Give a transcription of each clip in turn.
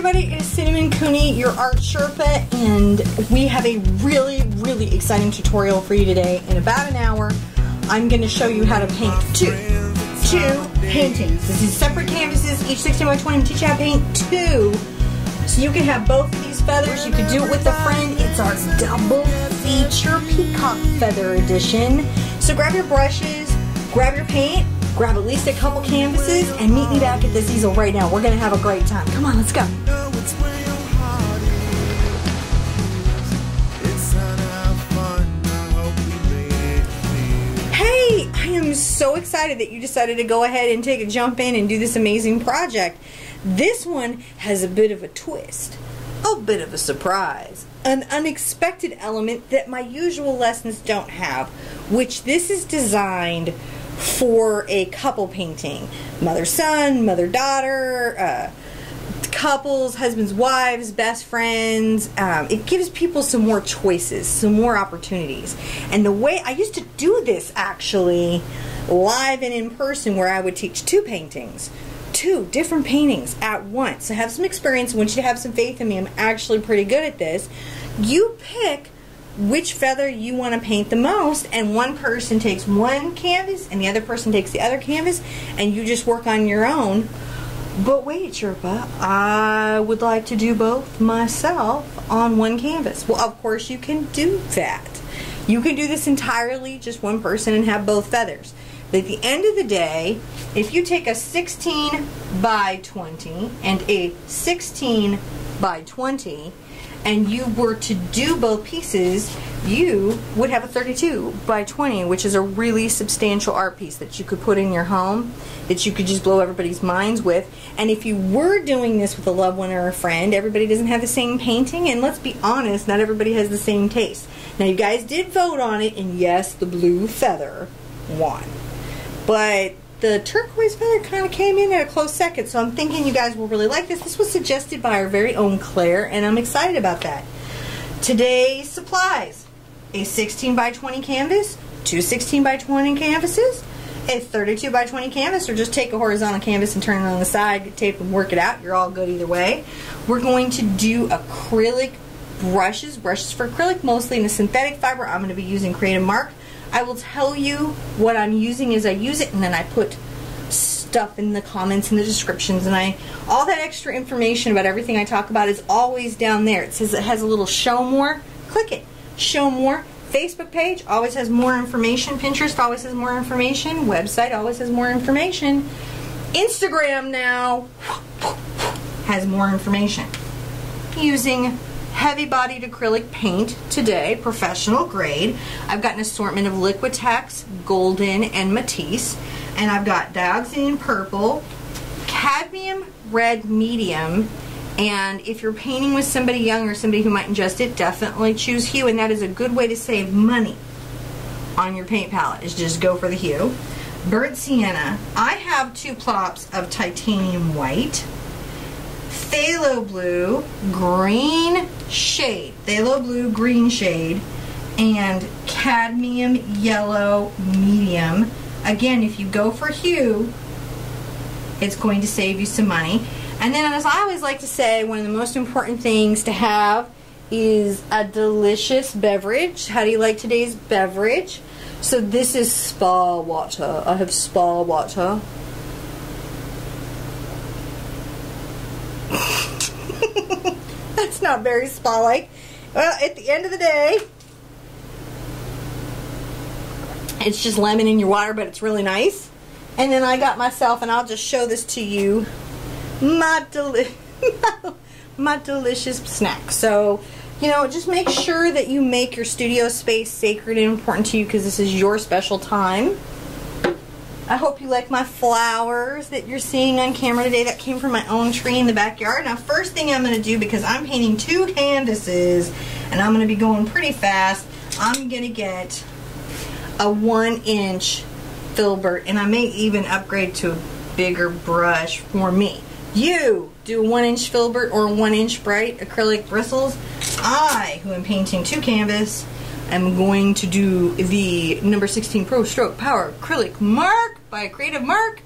everybody, it is Cinnamon Cooney, your art Sherpa, and we have a really, really exciting tutorial for you today. In about an hour, I'm going to show you how to paint two, two paintings. This is separate canvases, each 16 by 20, and teach you how to paint two. So you can have both of these feathers, you could do it with a friend. It's our double feature peacock feather edition. So grab your brushes, grab your paint, grab at least a couple canvases, and meet me back at this easel right now. We're going to have a great time. Come on, let's go. Hey, I am so excited that you decided to go ahead and take a jump in and do this amazing project. This one has a bit of a twist, a bit of a surprise, an unexpected element that my usual lessons don't have, which this is designed for a couple painting mother son, mother daughter, uh, couples, husbands, wives, best friends. Um, it gives people some more choices, some more opportunities. And the way I used to do this actually live and in person, where I would teach two paintings. Two different paintings at once. I have some experience. I want you to have some faith in me. I'm actually pretty good at this. You pick which feather you want to paint the most and one person takes one canvas and the other person takes the other canvas and you just work on your own. But wait Sherpa I would like to do both myself on one canvas. Well of course you can do that. You can do this entirely just one person and have both feathers. But at the end of the day if you take a 16 by 20 and a 16 by 20 and you were to do both pieces, you would have a 32 by 20, which is a really substantial art piece that you could put in your home, that you could just blow everybody's minds with. And if you were doing this with a loved one or a friend, everybody doesn't have the same painting, and let's be honest, not everybody has the same taste. Now, you guys did vote on it, and yes, the blue feather won. But the turquoise feather kind of came in at a close second, so I'm thinking you guys will really like this. This was suggested by our very own Claire, and I'm excited about that. Today's supplies. A 16 by 20 canvas, two 16 by 20 canvases, a 32 by 20 canvas, or just take a horizontal canvas and turn it on the side, tape and work it out. You're all good either way. We're going to do acrylic brushes, brushes for acrylic, mostly in a synthetic fiber. I'm going to be using Creative Mark. I will tell you what I'm using as I use it, and then I put stuff in the comments and the descriptions, and I all that extra information about everything I talk about is always down there. It says it has a little show more. Click it. Show more. Facebook page always has more information. Pinterest always has more information. Website always has more information. Instagram now has more information. Using heavy bodied acrylic paint today, professional grade. I've got an assortment of Liquitex, Golden, and Matisse. And I've got dioxazine purple, cadmium red medium, and if you're painting with somebody young or somebody who might ingest it, definitely choose hue, and that is a good way to save money on your paint palette, is just go for the hue. Burnt sienna. I have two plops of titanium white phthalo blue green shade, phthalo blue green shade, and cadmium yellow medium. Again, if you go for hue, it's going to save you some money. And then, as I always like to say, one of the most important things to have is a delicious beverage. How do you like today's beverage? So this is spa water. I have spa water. That's not very spa-like. Well, at the end of the day, it's just lemon in your water, but it's really nice. And then I got myself, and I'll just show this to you, my, deli my delicious snack. So, you know, just make sure that you make your studio space sacred and important to you because this is your special time. I hope you like my flowers that you're seeing on camera today. That came from my own tree in the backyard. Now, first thing I'm going to do, because I'm painting two canvases, and I'm going to be going pretty fast, I'm going to get a one inch filbert, and I may even upgrade to a bigger brush for me. You do a one inch filbert or one inch bright acrylic bristles. I, who am painting two canvas, am going to do the number 16 Pro Stroke Power Acrylic Mark by Creative Mark.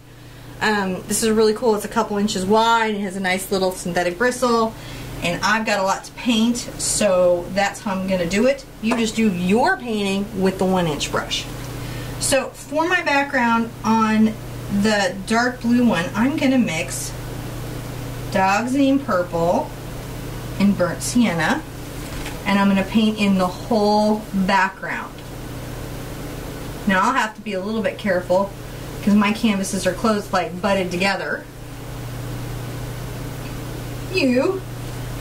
Um, this is really cool. It's a couple inches wide. It has a nice little synthetic bristle. And I've got a lot to paint, so that's how I'm going to do it. You just do your painting with the one inch brush. So for my background on the dark blue one, I'm going to mix Dioxazine Purple and Burnt Sienna. And I'm going to paint in the whole background. Now I'll have to be a little bit careful because my canvases are close like butted together. You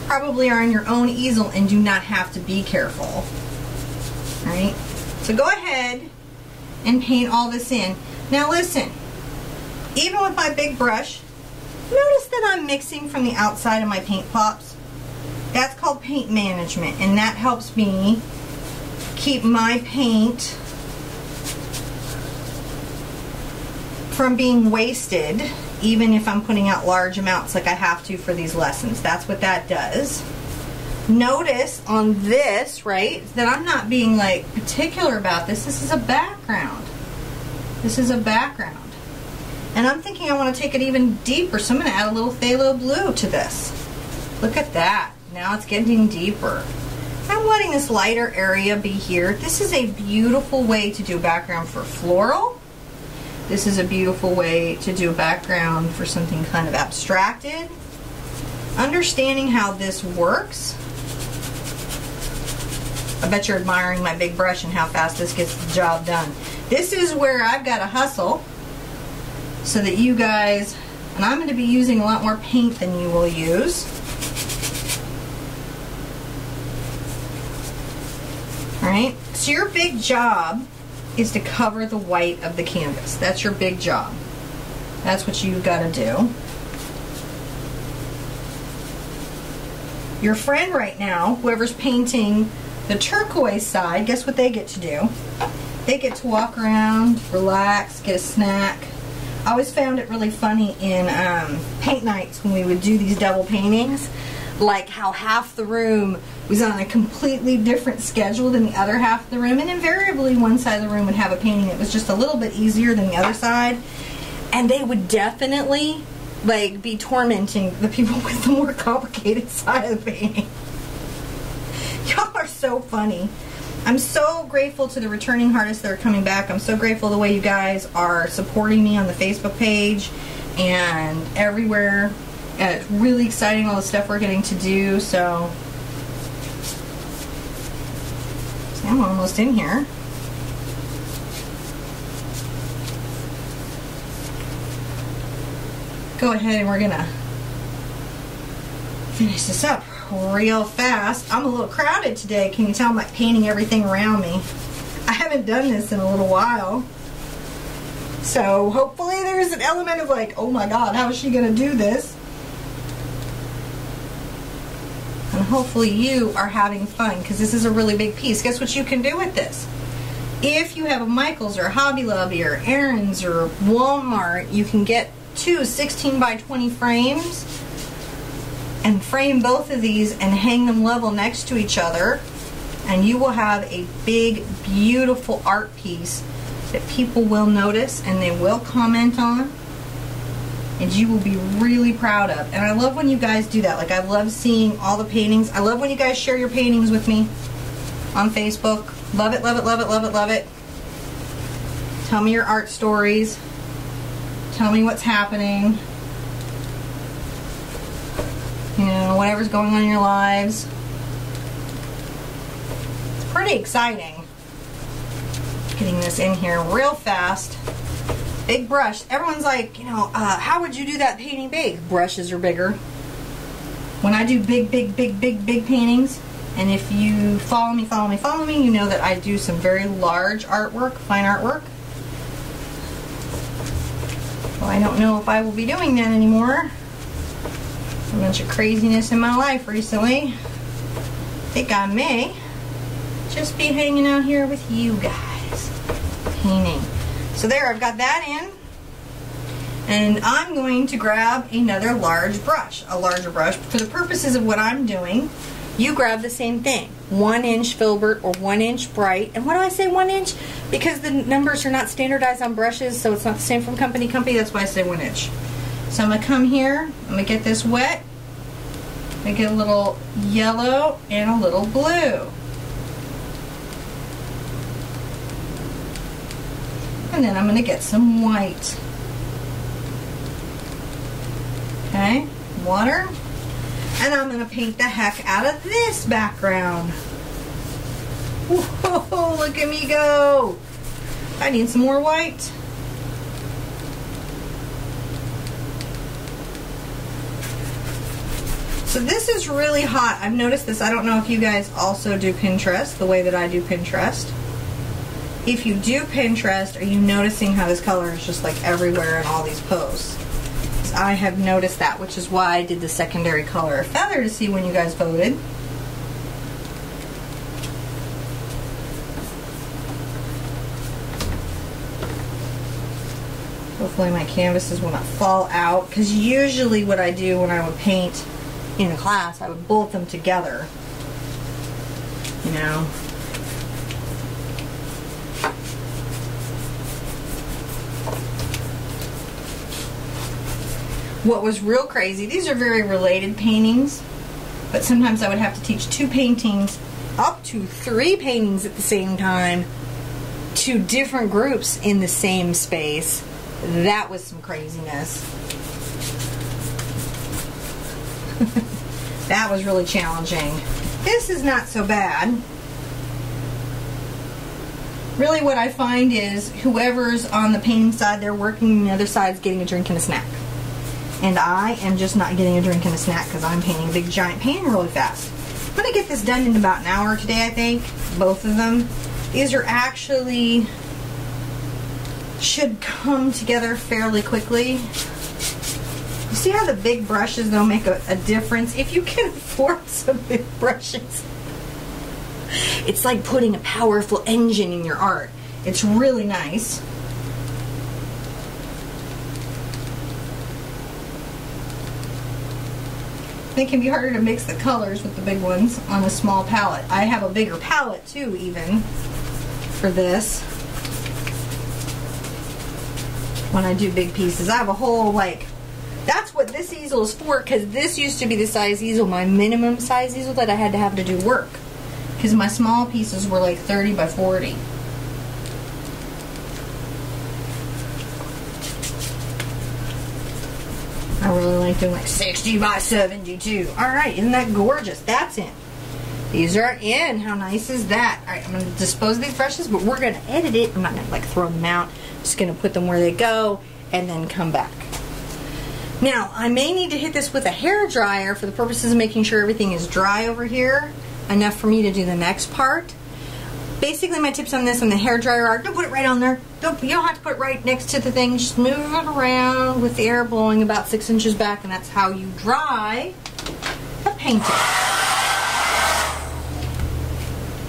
probably are on your own easel and do not have to be careful. Right? So go ahead and paint all this in. Now listen, even with my big brush, notice that I'm mixing from the outside of my paint pops. That's called paint management and that helps me keep my paint from being wasted even if I'm putting out large amounts like I have to for these lessons. That's what that does. Notice on this, right, that I'm not being like particular about this. This is a background. This is a background. And I'm thinking I want to take it even deeper, so I'm going to add a little phthalo blue to this. Look at that. Now it's getting deeper. I'm letting this lighter area be here. This is a beautiful way to do background for floral this is a beautiful way to do background for something kind of abstracted. Understanding how this works. I bet you're admiring my big brush and how fast this gets the job done. This is where I've got to hustle so that you guys, and I'm going to be using a lot more paint than you will use. Right, so your big job is to cover the white of the canvas. That's your big job. That's what you've got to do. Your friend right now, whoever's painting the turquoise side, guess what they get to do? They get to walk around, relax, get a snack. I always found it really funny in um, paint nights when we would do these double paintings like how half the room was on a completely different schedule than the other half of the room and invariably one side of the room would have a painting that was just a little bit easier than the other side. And they would definitely like be tormenting the people with the more complicated side of the painting. Y'all are so funny. I'm so grateful to the returning artists that are coming back. I'm so grateful the way you guys are supporting me on the Facebook page and everywhere it's really exciting all the stuff we're getting to do. So, I'm almost in here. Go ahead and we're gonna finish this up real fast. I'm a little crowded today. Can you tell I'm like painting everything around me? I haven't done this in a little while. So hopefully there's an element of like, oh my god, how is she gonna do this? And hopefully you are having fun because this is a really big piece. Guess what you can do with this? If you have a Michaels or a Hobby Lobby or Aaron's or Walmart, you can get two 16 by 20 frames and frame both of these and hang them level next to each other and you will have a big beautiful art piece that people will notice and they will comment on and you will be really proud of. And I love when you guys do that. Like I love seeing all the paintings. I love when you guys share your paintings with me on Facebook. Love it, love it, love it, love it, love it. Tell me your art stories. Tell me what's happening. You know, whatever's going on in your lives. It's pretty exciting getting this in here real fast big brush. Everyone's like, you know, uh, how would you do that painting big? Brushes are bigger. When I do big, big, big, big, big paintings, and if you follow me, follow me, follow me, you know that I do some very large artwork, fine artwork. Well, I don't know if I will be doing that anymore. A bunch of craziness in my life recently. I think I may just be hanging out here with you guys, painting. So there, I've got that in. And I'm going to grab another large brush, a larger brush, for the purposes of what I'm doing. you grab the same thing one inch filbert or one inch bright. And why do i say one inch? Because the numbers are not standardized on brushes so it's not the same from company to company. That's why i say one inch. So i'm gonna come here i'm gonna get this wet. I get a little yellow and a little blue and then i'm gonna get some white okay water and I'm going to paint the heck out of this background. Whoa, look at me go. I need some more white. So this is really hot. I've noticed this. I don't know if you guys also do Pinterest the way that I do Pinterest. If you do Pinterest, are you noticing how this color is just like everywhere in all these posts? I have noticed that, which is why I did the secondary color feather to see when you guys voted. Hopefully my canvases will not fall out, because usually what I do when I would paint in a class, I would bolt them together. You know, What was real crazy, these are very related paintings, but sometimes I would have to teach two paintings, up to three paintings at the same time, to different groups in the same space. That was some craziness. that was really challenging. This is not so bad. Really what I find is whoever's on the painting side, they're working the other side's getting a drink and a snack and I am just not getting a drink and a snack because I'm painting a big giant pan really fast. I'm going to get this done in about an hour today, I think, both of them. These are actually, should come together fairly quickly. You see how the big brushes, they'll make a, a difference? If you can afford some big brushes, it's like putting a powerful engine in your art. It's really nice. It can be harder to mix the colors with the big ones on a small palette. I have a bigger palette too even for this when I do big pieces. I have a whole like that's what this easel is for because this used to be the size easel, my minimum size easel that I had to have to do work because my small pieces were like 30 by 40. I really like doing like 60 by 72. All right, isn't that gorgeous? That's in. These are in. How nice is that? All right, I'm going to dispose of these brushes, but we're going to edit it. I'm not going to like throw them out. just going to put them where they go and then come back. Now, I may need to hit this with a hair dryer for the purposes of making sure everything is dry over here. Enough for me to do the next part basically my tips on this on the hair dryer are don't put it right on there. Don't you don't have to put it right next to the thing. Just move it around with the air blowing about six inches back, and that's how you dry a painting.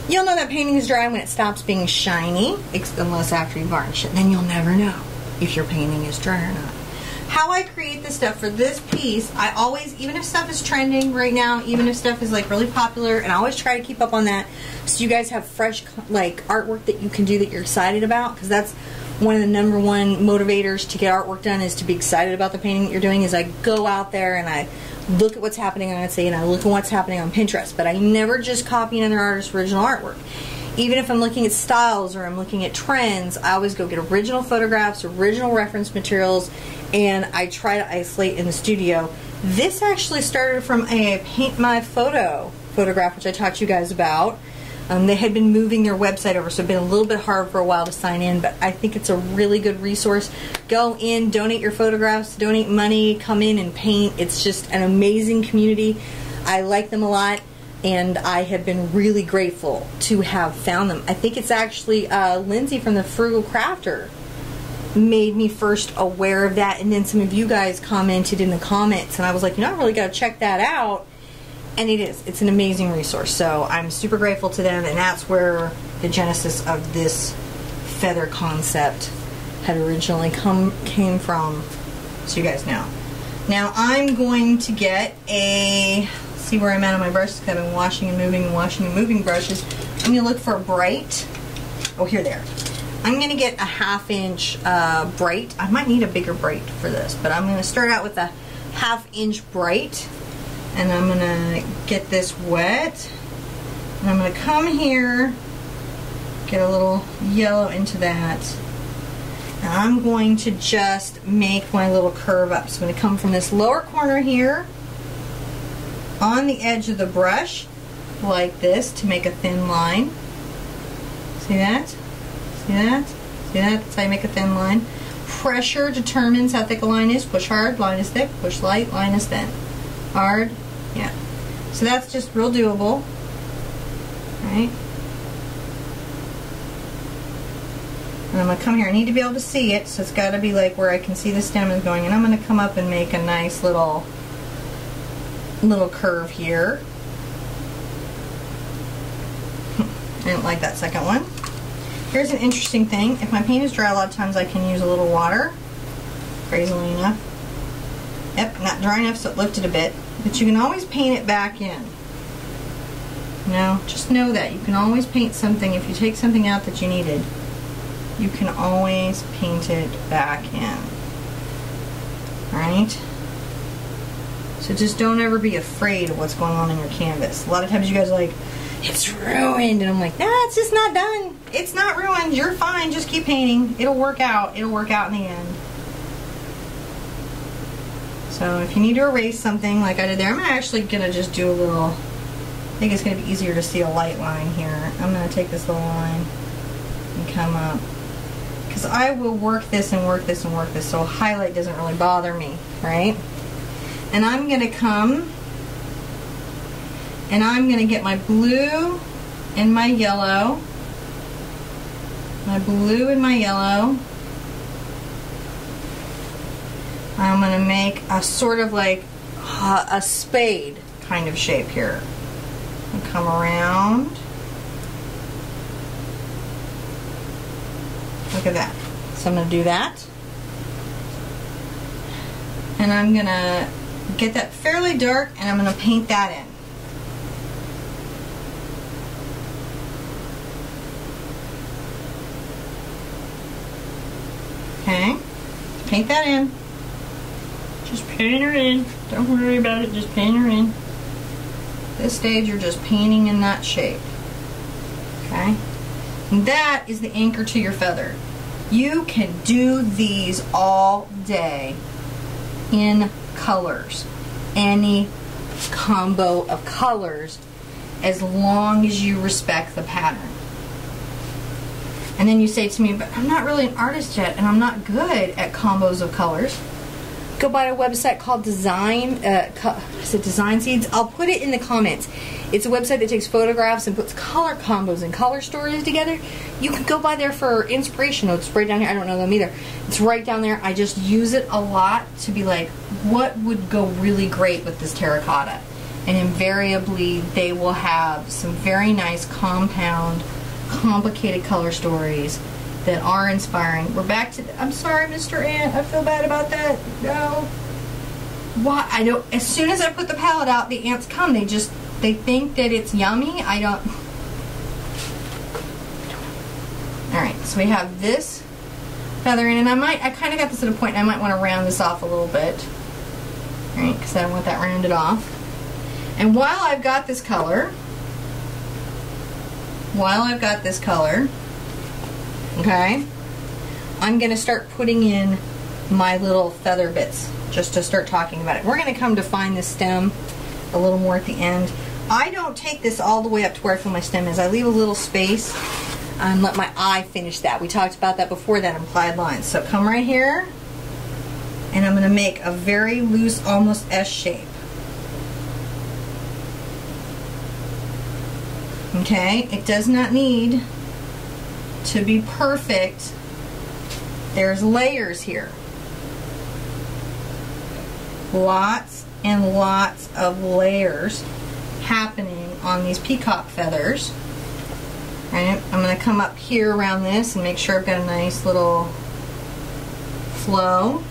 You'll know that painting is dry when it stops being shiny, unless after you varnish it. Then you'll never know if your painting is dry or not how I create the stuff for this piece, I always, even if stuff is trending right now, even if stuff is like really popular, and I always try to keep up on that so you guys have fresh like artwork that you can do that you're excited about because that's one of the number one motivators to get artwork done is to be excited about the painting that you're doing is I go out there and I look at what's happening on Etsy and I look at what's happening on Pinterest, but I never just copy another artist's original artwork. Even if I'm looking at styles or I'm looking at trends, I always go get original photographs, original reference materials, and I try to isolate in the studio. This actually started from a Paint My Photo photograph, which I talked to you guys about. Um, they had been moving their website over, so it's been a little bit hard for a while to sign in, but I think it's a really good resource. Go in, donate your photographs, donate money, come in and paint. It's just an amazing community. I like them a lot and I have been really grateful to have found them. I think it's actually uh, Lindsay from the Frugal Crafter made me first aware of that, and then some of you guys commented in the comments, and I was like, you know, I really got to check that out. And it is. It's an amazing resource. So I'm super grateful to them, and that's where the genesis of this feather concept had originally come came from. So you guys know. Now I'm going to get a, see where I'm at on my brushes, because I've been washing and moving and washing and moving brushes. I'm to look for a bright, oh here there. I'm going to get a half inch uh, bright. I might need a bigger bright for this, but I'm going to start out with a half inch bright. And I'm going to get this wet. And I'm going to come here, get a little yellow into that. And I'm going to just make my little curve up. So I'm going to come from this lower corner here on the edge of the brush like this to make a thin line. See that? See that? See that? That's how you make a thin line. Pressure determines how thick a line is. Push hard, line is thick. Push light, line is thin. Hard, yeah. So that's just real doable. Right? And I'm going to come here. I need to be able to see it, so it's got to be like where I can see the stem is going. And I'm going to come up and make a nice little little curve here. I didn't like that second one. Here's an interesting thing. If my paint is dry, a lot of times I can use a little water, crazily enough. Yep, not dry enough so it lifted a bit. But you can always paint it back in. Now, just know that. You can always paint something if you take something out that you needed you can always paint it back in. Right? So just don't ever be afraid of what's going on in your canvas. A lot of times you guys are like, it's ruined. And I'm like, nah, it's just not done. It's not ruined. You're fine. Just keep painting. It'll work out. It'll work out in the end. So if you need to erase something like I did there, I'm actually going to just do a little, I think it's going to be easier to see a light line here. I'm going to take this little line and come up because I will work this and work this and work this so highlight doesn't really bother me, right? And I'm going to come and I'm going to get my blue and my yellow, my blue and my yellow. I'm going to make a sort of like a spade kind of shape here. And come around. Look at that. So I'm going to do that. And I'm going to get that fairly dark and I'm going to paint that in. Okay, paint that in. Just paint her in. Don't worry about it, just paint her in. This stage you're just painting in that shape. Okay? And that is the anchor to your feather. You can do these all day in colors. Any combo of colors as long as you respect the pattern. And then you say to me, but I'm not really an artist yet and I'm not good at combos of colors. Go buy a website called Design, uh, is it Design Seeds? I'll put it in the comments. It's a website that takes photographs and puts color combos and color stories together. You can go by there for inspiration. It's right down here. I don't know them either. It's right down there. I just use it a lot to be like, what would go really great with this terracotta? And invariably, they will have some very nice compound, complicated color stories that are inspiring. We're back to. I'm sorry, Mr. Ant. I feel bad about that. No. Why? I don't. As soon as I put the palette out, the ants come. They just they think that it's yummy. I don't... Alright, so we have this feathering, and I might, I kind of got this at a point, I might want to round this off a little bit. Alright, because I want that rounded off. And while I've got this color, while I've got this color, okay, I'm going to start putting in my little feather bits just to start talking about it. We're going to come to find this stem a little more at the end. I don't take this all the way up to where I feel my stem is. I leave a little space and let my eye finish that. We talked about that before that implied line. So come right here and I'm going to make a very loose, almost S shape. Okay, it does not need to be perfect. There's layers here. Lots and lots of layers happening on these peacock feathers. Right, I'm going to come up here around this and make sure I've got a nice little flow.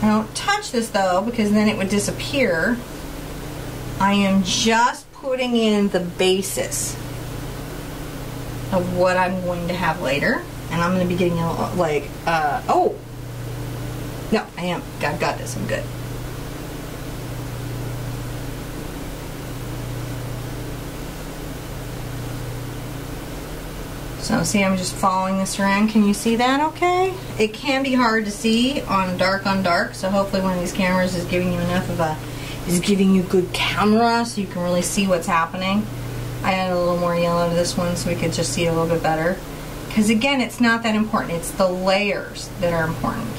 I don't touch this though because then it would disappear. I am just putting in the basis of what I'm going to have later. And I'm going to be getting a, like, uh, oh, no, I am. I've got this. I'm good. So see, I'm just following this around. Can you see that okay? It can be hard to see on dark on dark, so hopefully one of these cameras is giving you enough of a, is giving you good camera so you can really see what's happening. I added a little more yellow to this one so we could just see a little bit better. Because again, it's not that important. It's the layers that are important.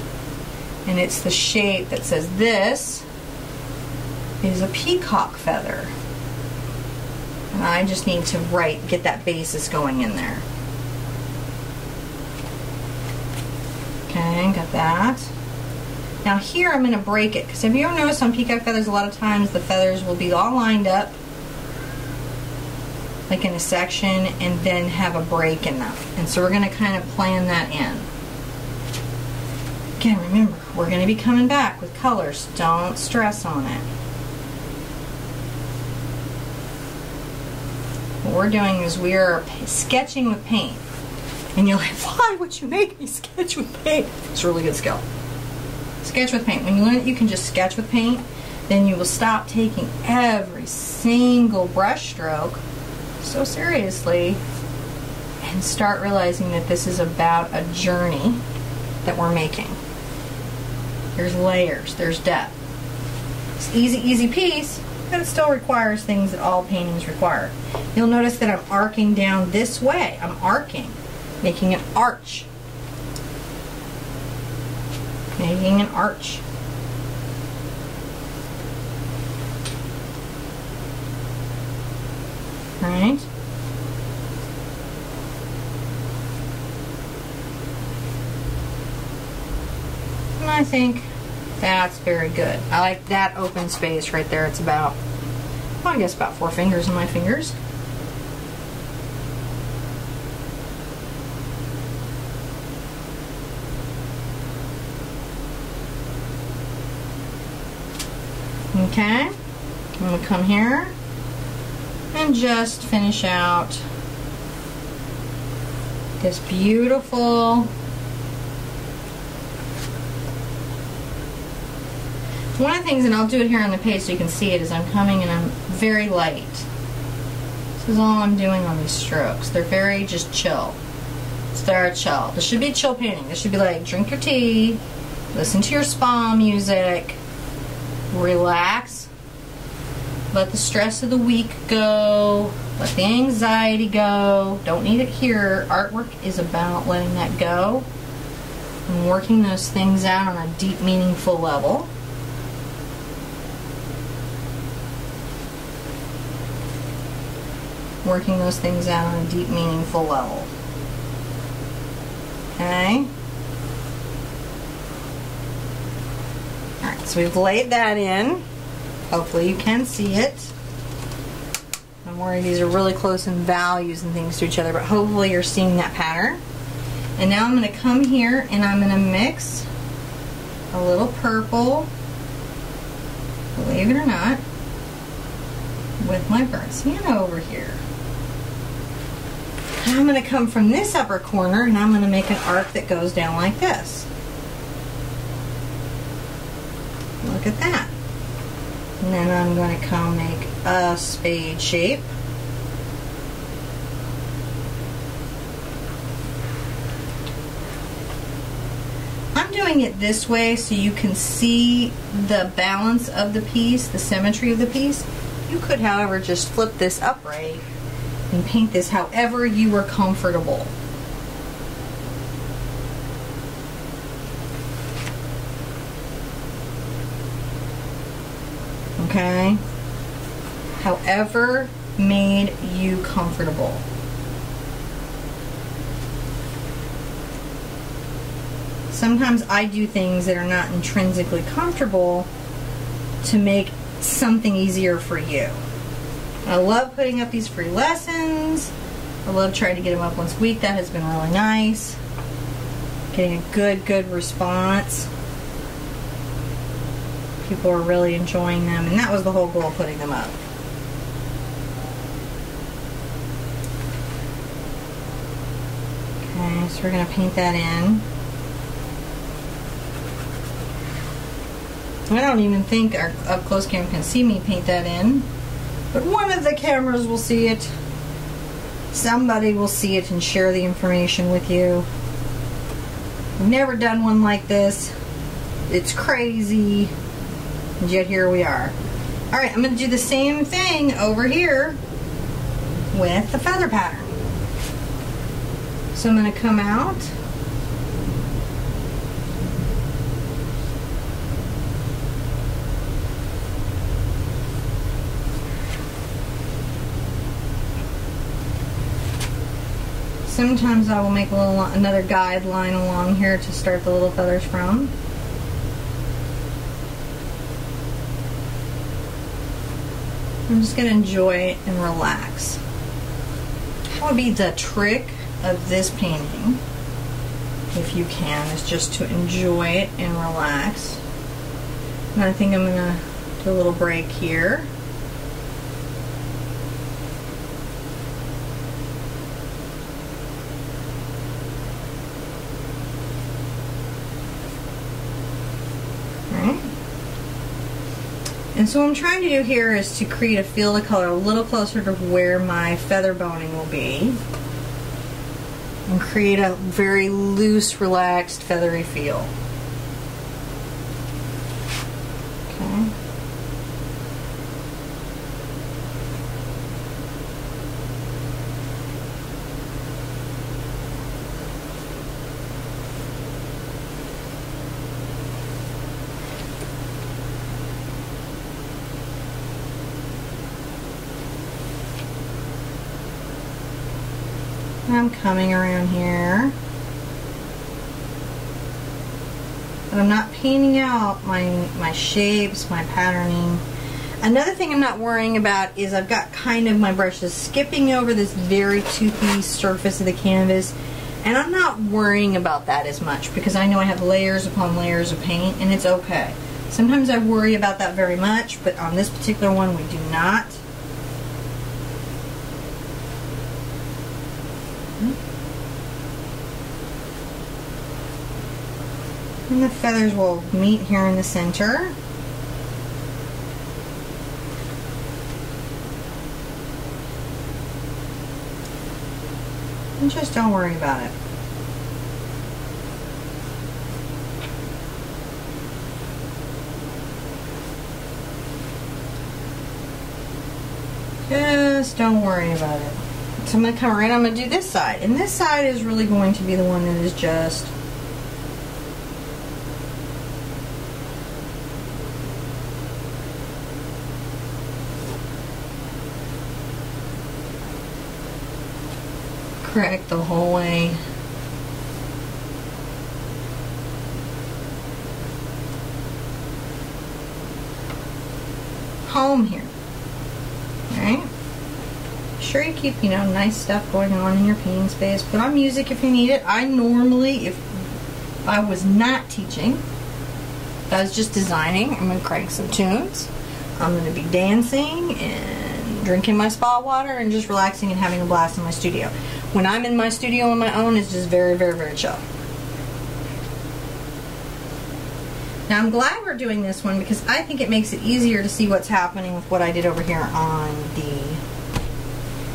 And it's the shape that says this is a peacock feather. And I just need to write, get that basis going in there. Okay, got that. Now here I'm going to break it because if you ever noticed on peacock feathers a lot of times the feathers will be all lined up like in a section and then have a break in them. And so we're going to kind of plan that in. Again, remember, we're going to be coming back with colors. Don't stress on it. What we're doing is we are sketching with paint. And you're like, why would you make me sketch with paint? It's a really good skill. Sketch with paint. When you learn that you can just sketch with paint, then you will stop taking every single brush stroke so seriously and start realizing that this is about a journey that we're making. There's layers, there's depth. It's easy, easy piece, but it still requires things that all paintings require. You'll notice that I'm arcing down this way. I'm arcing making an arch. Making an arch. Right? And I think that's very good. I like that open space right there. It's about, well, I guess about four fingers in my fingers. Okay, I'm going to come here and just finish out this beautiful one of the things, and I'll do it here on the page so you can see it, is I'm coming and I'm very light. This is all I'm doing on these strokes. They're very just chill. They're chill. This should be chill painting. This should be like drink your tea, listen to your spa music, relax, let the stress of the week go, let the anxiety go. Don't need it here. Artwork is about letting that go and working those things out on a deep, meaningful level. Working those things out on a deep, meaningful level. Okay? So we've laid that in. Hopefully you can see it. I'm worried these are really close in values and things to each other, but hopefully you're seeing that pattern. And now I'm going to come here and I'm going to mix a little purple, believe it or not, with my burnt sienna over here. I'm going to come from this upper corner and I'm going to make an arc that goes down like this. Look at that. And then I'm going to come make a spade shape. I'm doing it this way so you can see the balance of the piece, the symmetry of the piece. You could, however, just flip this upright and paint this however you were comfortable. Okay? However made you comfortable. Sometimes I do things that are not intrinsically comfortable to make something easier for you. I love putting up these free lessons. I love trying to get them up once a week. That has been really nice. Getting a good, good response. People are really enjoying them, and that was the whole goal of putting them up. Okay, so we're going to paint that in. I don't even think our up close camera can see me paint that in, but one of the cameras will see it. Somebody will see it and share the information with you. I've never done one like this. It's crazy. And yet here we are. Alright, I'm going to do the same thing over here with the feather pattern. So I'm going to come out. Sometimes I will make a little another guideline along here to start the little feathers from. I'm just going to enjoy and relax. That would be the trick of this painting, if you can, is just to enjoy it and relax. And I think I'm going to do a little break here. And so what I'm trying to do here is to create a field of color a little closer to where my feather boning will be. And create a very loose, relaxed, feathery feel. I'm coming around here. But I'm not painting out my, my shapes, my patterning. Another thing I'm not worrying about is I've got kind of my brushes skipping over this very toothy surface of the canvas. And I'm not worrying about that as much because I know I have layers upon layers of paint and it's okay. Sometimes I worry about that very much, but on this particular one we do not. And the feathers will meet here in the center. And just don't worry about it. Just don't worry about it. So I'm going to come around, I'm going to do this side. And this side is really going to be the one that is just correct the whole way. Home here. Alright? Sure you keep, you know, nice stuff going on in your painting space. Put on music if you need it. I normally, if I was not teaching, I was just designing, I'm going to crank some tunes. I'm going to be dancing and drinking my spa water and just relaxing and having a blast in my studio when I'm in my studio on my own, it's just very, very, very chill. Now I'm glad we're doing this one because I think it makes it easier to see what's happening with what I did over here on the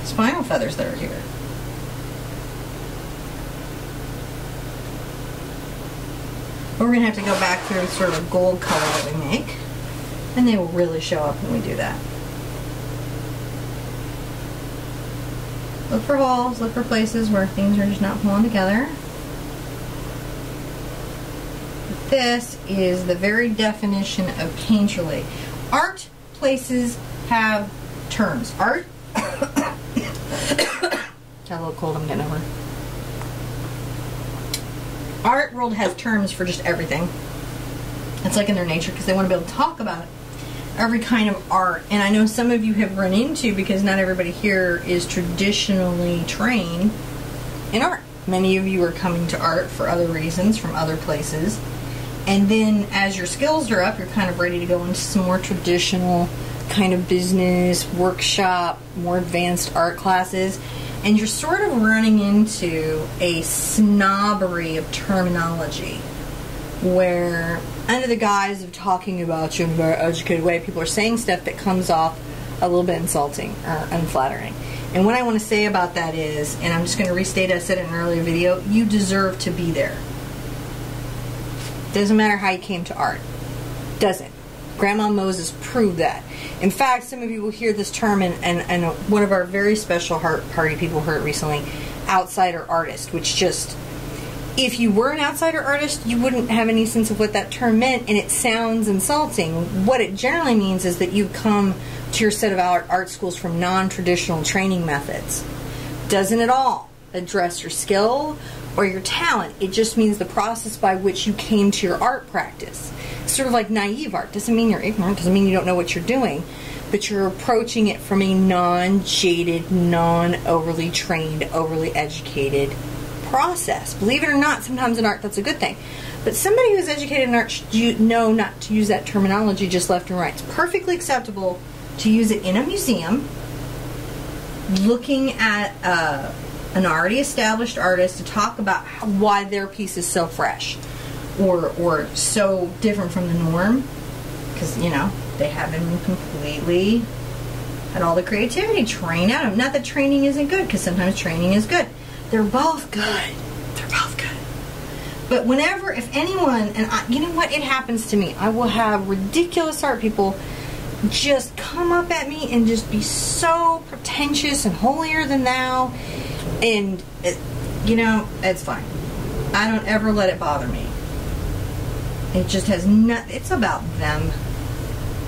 spinal feathers that are here. We're going to have to go back through sort of a gold color that we make. And they will really show up when we do that. Look for holes, look for places where things are just not pulling together. This is the very definition of painterly. Art places have terms. Art, got a little cold I'm getting over. Art world has terms for just everything. It's like in their nature because they want to be able to talk about it every kind of art. And I know some of you have run into, because not everybody here is traditionally trained in art. Many of you are coming to art for other reasons from other places. And then as your skills are up, you're kind of ready to go into some more traditional kind of business, workshop, more advanced art classes. And you're sort of running into a snobbery of terminology where, under the guise of talking about you in a very educated way, people are saying stuff that comes off a little bit insulting or unflattering. And what I want to say about that is, and I'm just going to restate, I said in an earlier video, you deserve to be there. Doesn't matter how you came to art. Doesn't. Grandma Moses proved that. In fact, some of you will hear this term, and, and, and one of our very special heart party people heard recently outsider artist, which just, if you were an outsider artist, you wouldn't have any sense of what that term meant, and it sounds insulting. What it generally means is that you come to your set of art, schools from non traditional training methods. Doesn't at all address your skill or your talent. It just means the process by which you came to your art practice. sort of like naive art. Doesn't mean you're ignorant, doesn't mean you don't know what you're doing, but you're approaching it from a non jaded, non overly trained, overly educated process. Believe it or not, sometimes in art that's a good thing. But somebody who's educated in art should know not to use that terminology just left and right. It's perfectly acceptable to use it in a museum, looking at uh, an already established artist to talk about how, why their piece is so fresh or or so different from the norm because you know they haven't completely had all the creativity trained out of them. Not that training isn't good because sometimes training is good. They're both good. They're both good. But whenever, if anyone, and I, you know what, it happens to me. I will have ridiculous art people just come up at me and just be so pretentious and holier than thou and it, you know it's fine i don't ever let it bother me it just has not it's about them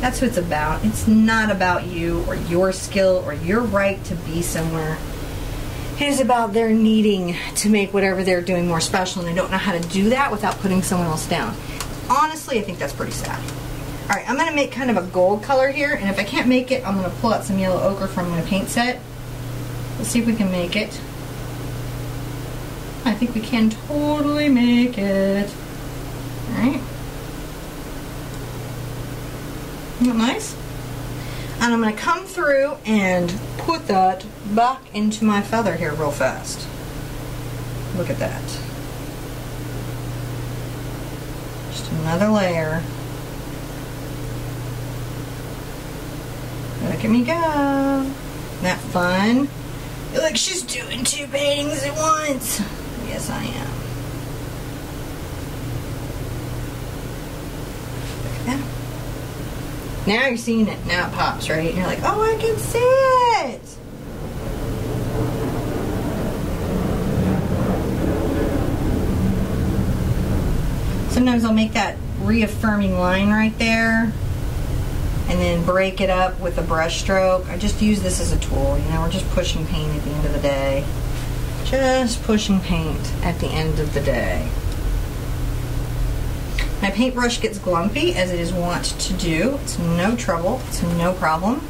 that's what it's about it's not about you or your skill or your right to be somewhere it is about their needing to make whatever they're doing more special and they don't know how to do that without putting someone else down honestly i think that's pretty sad all right i'm going to make kind of a gold color here and if i can't make it i'm going to pull out some yellow ochre from my paint set let's see if we can make it I think we can totally make it. Alright. Isn't that nice? And I'm going to come through and put that back into my feather here real fast. Look at that. Just another layer. Look at me go. Isn't that fun? Look, she's doing two paintings at once. Yes, I am. Now you're seeing it. Now it pops, right? And you're like, oh, I can see it. Sometimes I'll make that reaffirming line right there and then break it up with a brush stroke. I just use this as a tool. You know, we're just pushing paint at the end of the day. Just pushing paint at the end of the day. My paintbrush gets glumpy as it is wont to do. It's no trouble. It's no problem.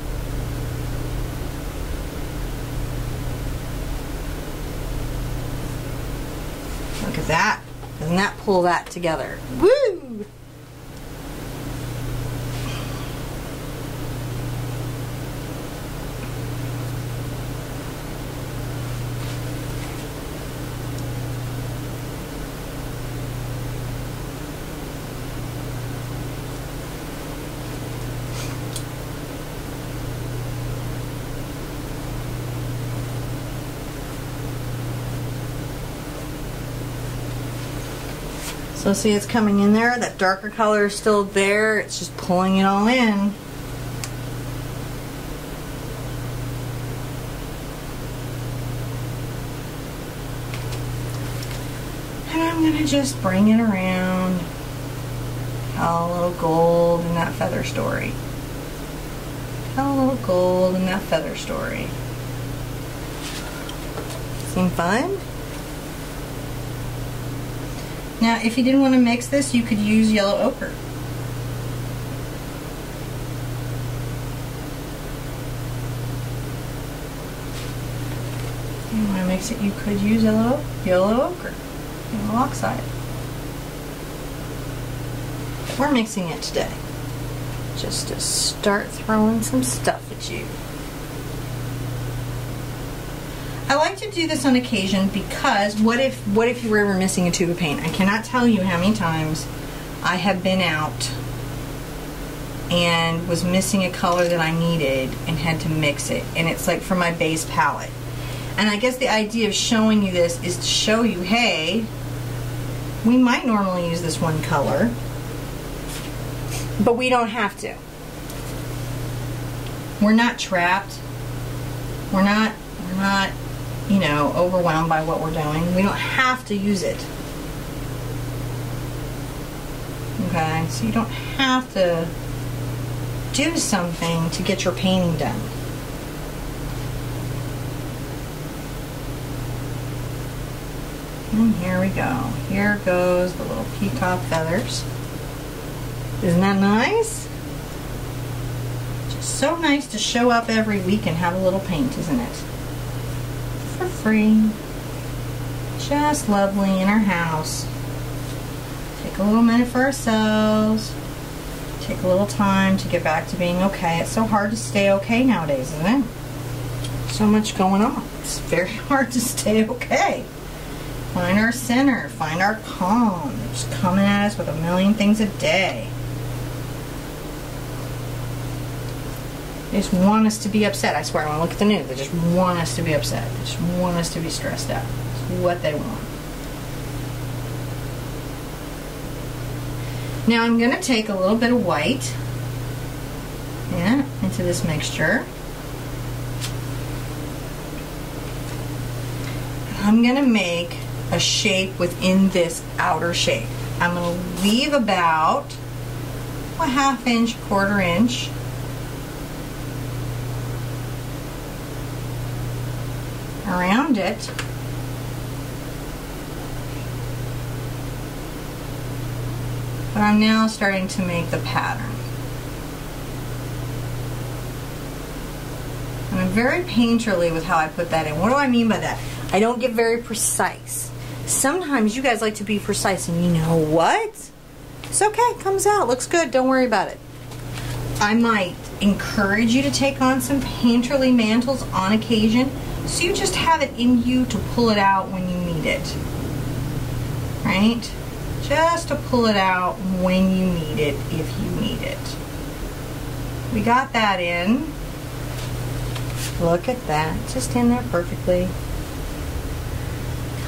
Look at that. Doesn't that pull that together? Woo! See it's coming in there, that darker color is still there, it's just pulling it all in. And I'm going to just bring it around. a little gold in that feather story. a little gold in that feather story. Seem fun? Now, if you didn't want to mix this, you could use yellow ochre. you want to mix it, you could use yellow, yellow ochre, yellow oxide. we're mixing it today. Just to start throwing some stuff at you. I like to do this on occasion because what if what if you were ever missing a tube of paint? I cannot tell you how many times I have been out and was missing a color that I needed and had to mix it. And it's like for my base palette. And I guess the idea of showing you this is to show you, hey, we might normally use this one color, but we don't have to. We're not trapped. We're not we're not, you know, overwhelmed by what we're doing. We don't have to use it. Okay, so you don't have to do something to get your painting done. And here we go. Here goes the little peacock feathers. Isn't that nice? Just so nice to show up every week and have a little paint, isn't it? Free. Just lovely in our house. Take a little minute for ourselves. Take a little time to get back to being okay. It's so hard to stay okay nowadays, isn't it? So much going on. It's very hard to stay okay. Find our center. Find our calm. Just coming at us with a million things a day. They just want us to be upset. I swear, when I look at the news, they just want us to be upset. They just want us to be stressed out. It's what they want. Now I'm going to take a little bit of white yeah, into this mixture. I'm going to make a shape within this outer shape. I'm going to leave about a half inch, quarter inch around it. But I'm now starting to make the pattern. And I'm very painterly with how I put that in. What do I mean by that? I don't get very precise. Sometimes you guys like to be precise and you know what? It's okay, it comes out, looks good, don't worry about it. I might encourage you to take on some painterly mantles on occasion so you just have it in you to pull it out when you need it. Right? Just to pull it out when you need it, if you need it. We got that in. Look at that, just in there perfectly.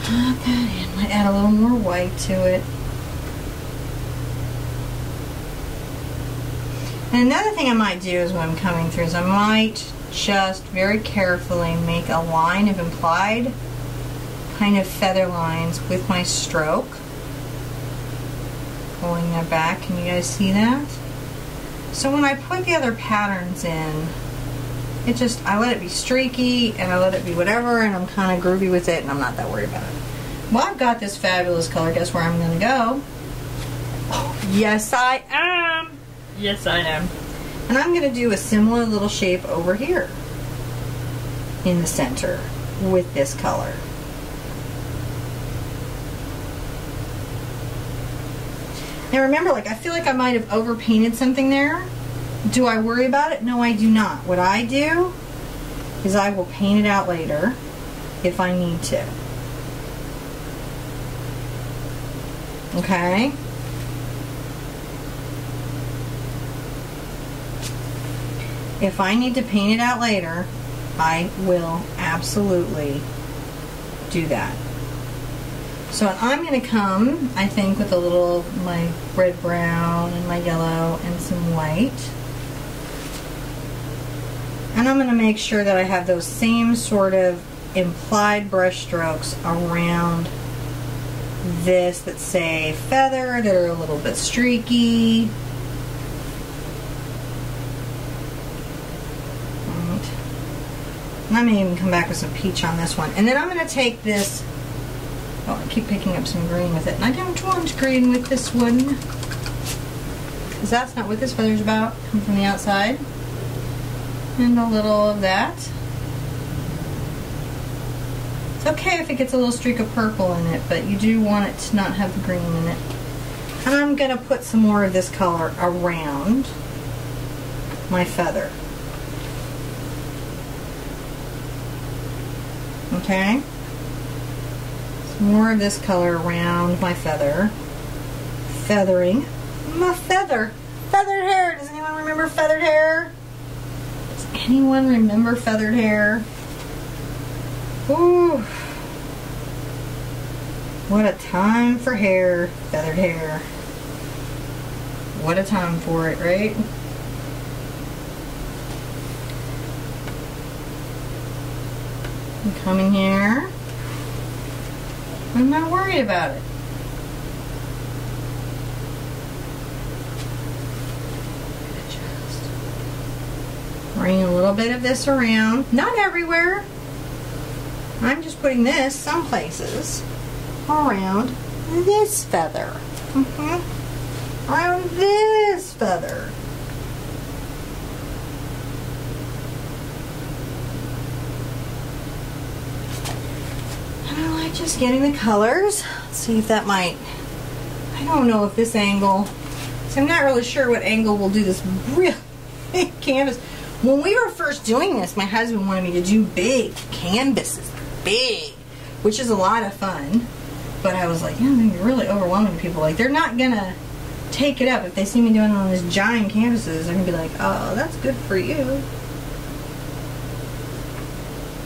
Pop that in. Might add a little more white to it. And another thing I might do is when I'm coming through is I might just very carefully make a line of implied kind of feather lines with my stroke. Pulling that back. Can you guys see that? So when I put the other patterns in, it just, I let it be streaky and I let it be whatever and I'm kind of groovy with it and I'm not that worried about it. Well, I've got this fabulous color. Guess where I'm going to go? Oh, yes, I am. Yes, I am. And I'm going to do a similar little shape over here in the center with this color. Now remember, like I feel like I might have overpainted something there. Do I worry about it? No, I do not. What I do is I will paint it out later if I need to. Okay? If I need to paint it out later, I will absolutely do that. So I'm going to come, I think, with a little my red brown and my yellow and some white. And I'm going to make sure that I have those same sort of implied brush strokes around this that say feather, that are a little bit streaky. Right. I may even come back with some peach on this one. And then I'm going to take this, oh, I keep picking up some green with it. And I don't want green with this one. Because that's not what this feather's about. Come from the outside. And a little of that. It's okay if it gets a little streak of purple in it, but you do want it to not have the green in it. And I'm going to put some more of this color around my feather. Okay? Some more of this color around my feather. Feathering my feather. Feathered hair. Does anyone remember feathered hair? Does anyone remember feathered hair? Ooh. What a time for hair, feathered hair. What a time for it, right? I'm coming here. I'm not worried about it. Bring a little bit of this around. Not everywhere. I'm just putting this some places around this feather. Mm -hmm. Around this feather. I like just getting the colors. Let's see if that might, I don't know if this angle, so I'm not really sure what angle will do this real big canvas. When we were first doing this, my husband wanted me to do big canvases, big, which is a lot of fun. But I was like, yeah, I'm really overwhelming people. Like, they're not gonna take it up if they see me doing on these giant canvases. They're gonna be like, oh, that's good for you.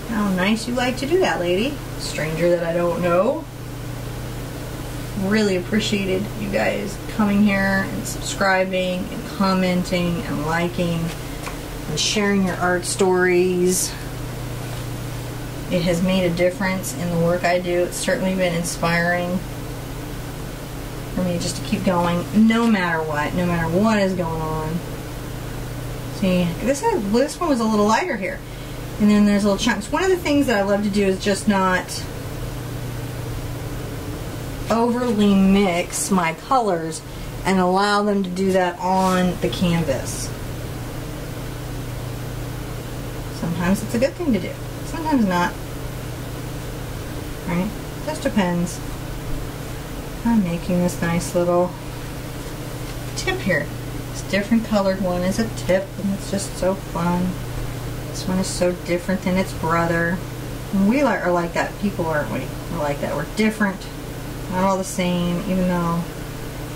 How nice you like to do that, lady. Stranger that I don't know. Really appreciated you guys coming here and subscribing and commenting and liking and sharing your art stories. It has made a difference in the work I do. It's certainly been inspiring for me just to keep going no matter what, no matter what is going on. See, this, had, this one was a little lighter here. And then there's little chunks. One of the things that I love to do is just not overly mix my colors and allow them to do that on the canvas. Sometimes it's a good thing to do. Sometimes not. Right? Just depends. I'm making this nice little tip here. This different colored one is a tip and it's just so fun. This one is so different than its brother. We are like that. People aren't we? We're like that. We're different. Not all the same, even though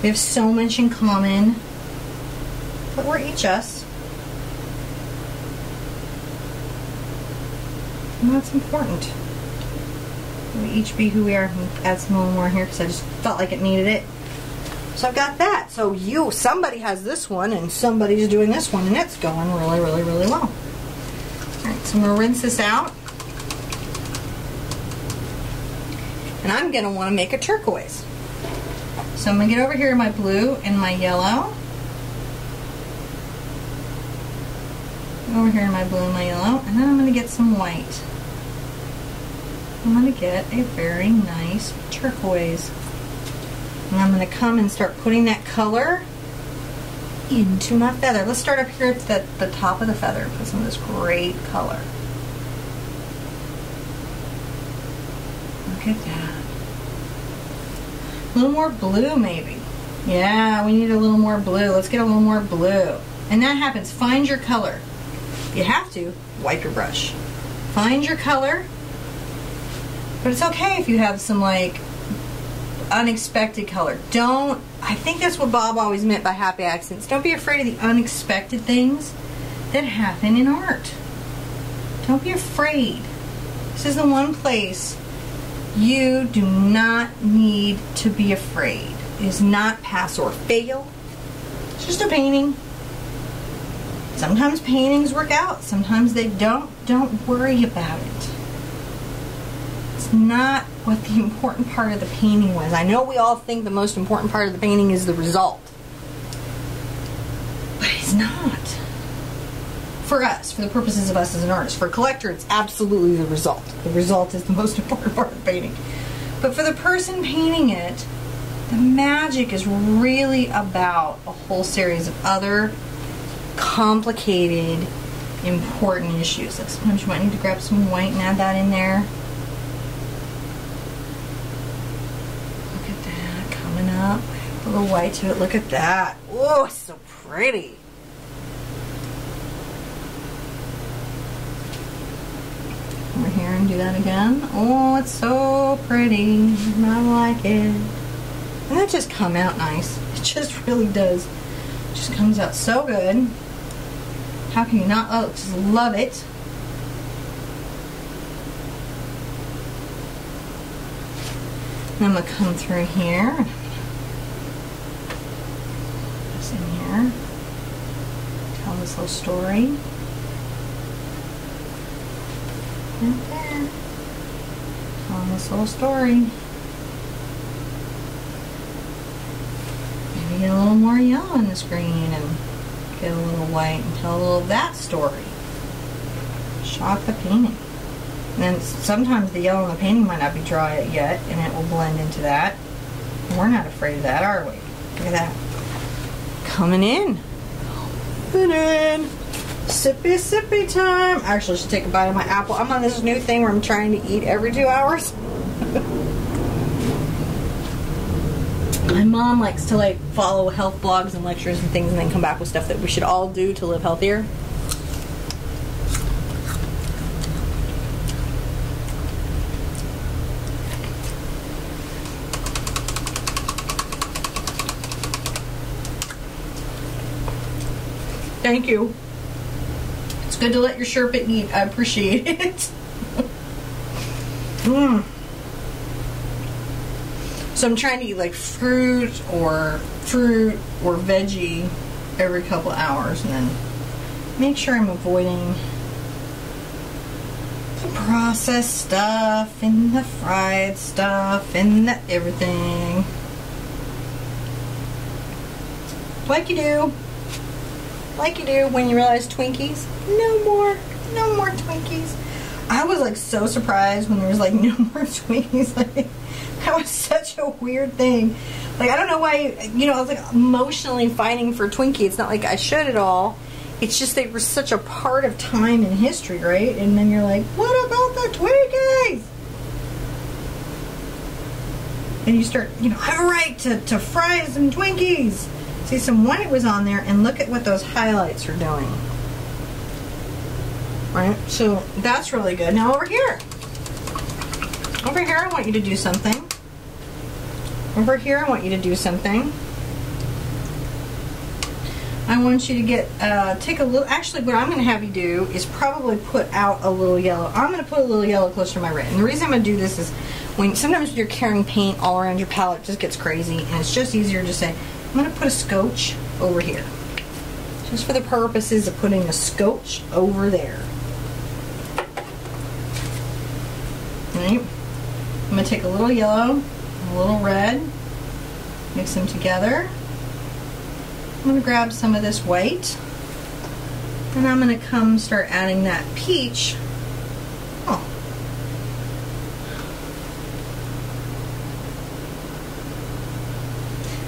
we have so much in common. But we're each us. And that's important. We each be who we are. Add some little more here because I just felt like it needed it. So I've got that. So you, somebody has this one and somebody's doing this one and it's going really, really, really well. Alright, so I'm going to rinse this out. And I'm going to want to make a turquoise. So I'm going to get over here my blue and my yellow. Over here my blue and my yellow. And then I'm going to get some white. I'm going to get a very nice turquoise. And I'm going to come and start putting that color into my feather. Let's start up here at the, the top of the feather put some of this great color. Look at that. A little more blue maybe. Yeah, we need a little more blue. Let's get a little more blue. And that happens. Find your color. If you have to, wipe your brush. Find your color but it's okay if you have some like unexpected color. Don't, I think that's what Bob always meant by happy accidents. Don't be afraid of the unexpected things that happen in art. Don't be afraid. This is the one place you do not need to be afraid. It is not pass or fail. It's just a painting. Sometimes paintings work out, sometimes they don't. Don't worry about it It's not what the important part of the painting was. I know we all think the most important part of the painting is the result. But it's not. For us, for the purposes of us as an artist. For a collector, it's absolutely the result. The result is the most important part of the painting. But for the person painting it, the magic is really about a whole series of other complicated, important issues. Sometimes you might need to grab some white and add that in there. Little white to it. Look at that. Oh, so pretty. Over here and do that again. Oh, it's so pretty. I like it. That just come out nice. It just really does. It just comes out so good. How can you not oh, just love it? I'm going to come through here. This in here. Tell this little story. Right there. Tell this little story. Maybe get a little more yellow in this green and get a little white and tell a little of that story. Shock the painting. And then sometimes the yellow in the painting might not be dry yet, and it will blend into that. we're not afraid of that, are we? Look at that. Coming in. Coming in. Sippy, sippy time. Actually, I should take a bite of my apple. I'm on this new thing where I'm trying to eat every two hours. my mom likes to like follow health blogs and lectures and things and then come back with stuff that we should all do to live healthier. Thank you. It's good to let your Sherpa eat. I appreciate it. Mmm. So I'm trying to eat like fruit or fruit or veggie every couple hours and then make sure I'm avoiding the processed stuff and the fried stuff and the everything. Like you do like you do when you realize Twinkies, no more, no more Twinkies. I was like so surprised when there was like no more Twinkies. Like, that was such a weird thing. Like I don't know why, you know, I was like emotionally fighting for Twinkie. It's not like I should at all. It's just they were such a part of time and history, right? And then you're like, what about the Twinkies? And you start, you know, I have a right to, to fry some Twinkies. See, some white was on there, and look at what those highlights are doing. Right, so that's really good. Now over here. Over here, I want you to do something. Over here, I want you to do something. I want you to get, uh, take a little, actually what I'm going to have you do is probably put out a little yellow. I'm going to put a little yellow closer to my red. And the reason I'm going to do this is when sometimes you're carrying paint all around your palette, it just gets crazy. And it's just easier to say, I'm going to put a scotch over here. Just for the purposes of putting a scotch over there. Right. I'm going to take a little yellow, a little red, mix them together. I'm going to grab some of this white and I'm going to come start adding that peach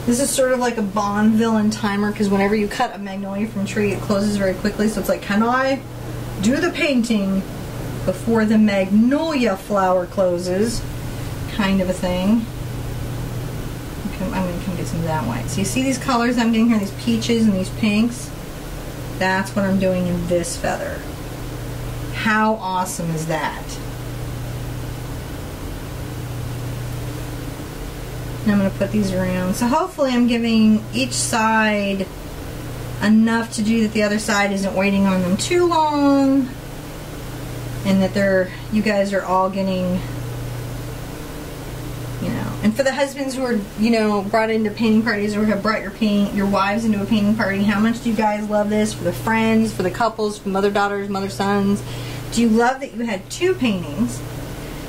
This is sort of like a Bond villain timer because whenever you cut a magnolia from a tree, it closes very quickly. So it's like, can I do the painting before the magnolia flower closes? Kind of a thing. I'm going to come get some of that white. So you see these colors I'm getting here, these peaches and these pinks? That's what I'm doing in this feather. How awesome is that? And I'm going to put these around. So hopefully I'm giving each side enough to do that the other side isn't waiting on them too long. And that they're, you guys are all getting, you know. And for the husbands who are, you know, brought into painting parties or have brought your paint, your wives into a painting party, how much do you guys love this? For the friends, for the couples, for mother daughters, mother sons. Do you love that you had two paintings?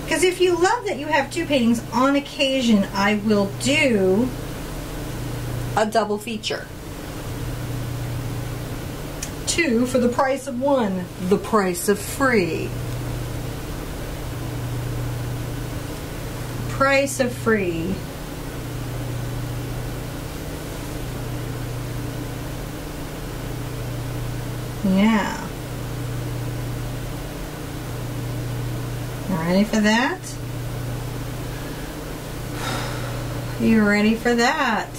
Because if you love that you have two paintings, on occasion I will do a double feature. Two for the price of one, the price of free. Price of free. Yeah. Ready for that? You ready for that?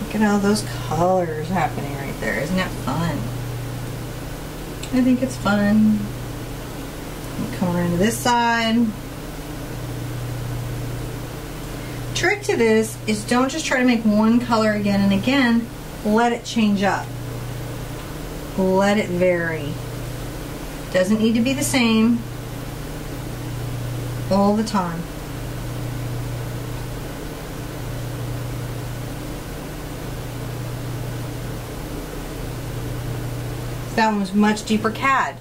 Look at all those colors happening right there. Isn't that fun? I think it's fun. Come around to this side. Trick to this is don't just try to make one color again and again. Let it change up. Let it vary. Doesn't need to be the same all the time. That one was much deeper cad.